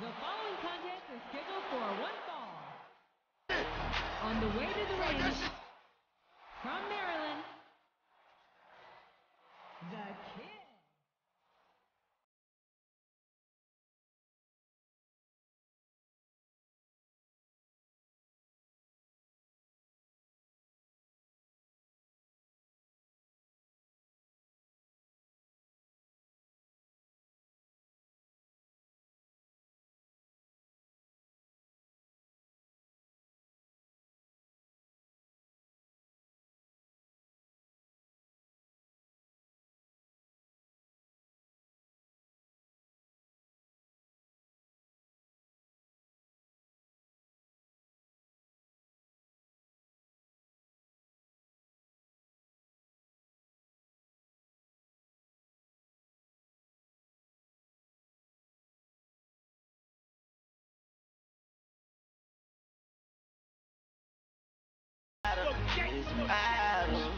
The following contest is scheduled for one fall. On the way to the ring, Battle.